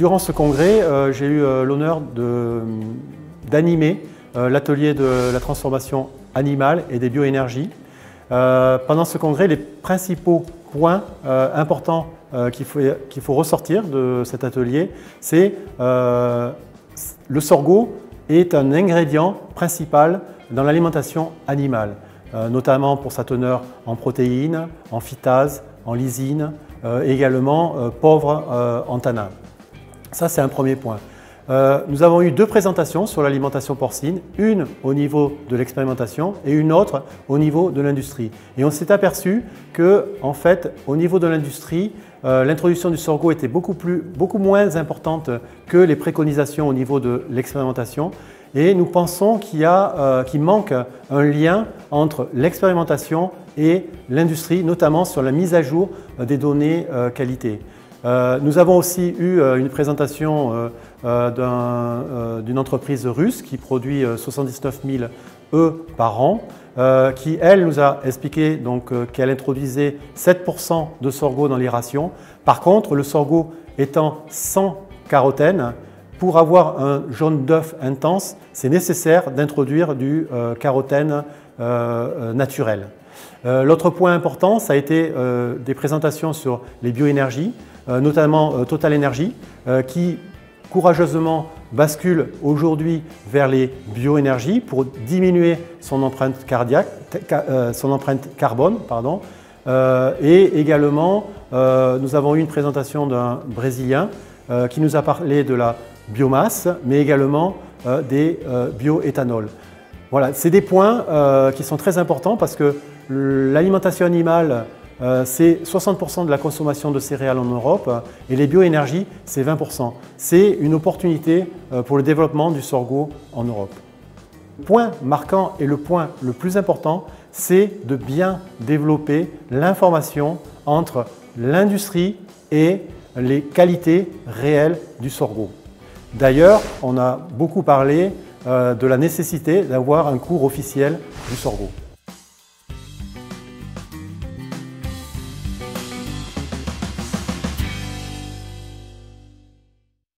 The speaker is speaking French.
Durant ce congrès, j'ai eu l'honneur d'animer l'atelier de la transformation animale et des bioénergies. pendant ce congrès, les principaux points importants qu'il faut, faut, ressortir de cet atelier, c'est le sorgho est un ingrédient principal dans l'alimentation animale, euh, notamment pour sa teneur en protéines, en phytase, en lysine, euh, également euh, pauvre en tanin. Ça, c'est un premier point. nous avons eu deux présentations sur l'alimentation porcine, une au niveau de l'expérimentation et une autre au niveau de l'industrie. Et on s'est aperçu que, en fait, au niveau de l'industrie, l'introduction du sorgho était beaucoup, plus, beaucoup moins importante que les préconisations au niveau de l'expérimentation. Et nous pensons qu'il euh, manque un lien entre l'expérimentation et l'industrie, notamment sur la mise à jour euh, des données euh, nous avons aussi eu une présentation d'une entreprise russe qui produit 79 000 œufs par an, qui, elle, nous a expliqué qu'elle introduisait 7% de sorgho dans les rations. Par contre, le sorgho étant sans carotène, pour avoir un jaune d'œuf intense, c'est nécessaire d'introduire du euh, carotène euh, euh, naturel. L'autre point important, ça a été des présentations sur les bioénergies, notamment Total Energy, qui courageusement bascule aujourd'hui vers les bioénergies pour diminuer son empreinte, cardiaque, son empreinte carbone. Pardon. et également, nous avons eu une présentation d'un Brésilien qui nous a parlé de la biomasse, mais également euh, des euh, bioéthanols. Voilà, c'est des points euh, qui sont très importants parce que l'alimentation animale, c'est 60% de la consommation de céréales en Europe et les bioénergies, c'est 20%. C'est une opportunité pour le développement du sorgho en Europe. Le point marquant et le point le plus important, c'est de bien développer l'information entre l'industrie et les qualités réelles du sorgho. D'ailleurs, on a beaucoup parlé euh, de la nécessité d'avoir un cours officiel du sorgho.